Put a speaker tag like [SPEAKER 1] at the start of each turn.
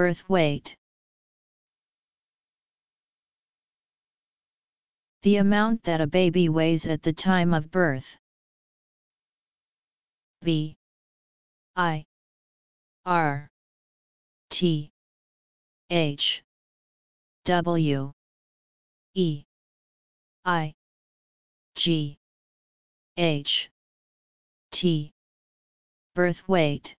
[SPEAKER 1] birth weight. The amount that a baby weighs at the time of birth. V. I. R. T. H. W. E. I. G. H. T. Birth weight.